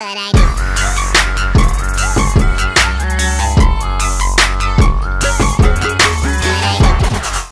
But I do.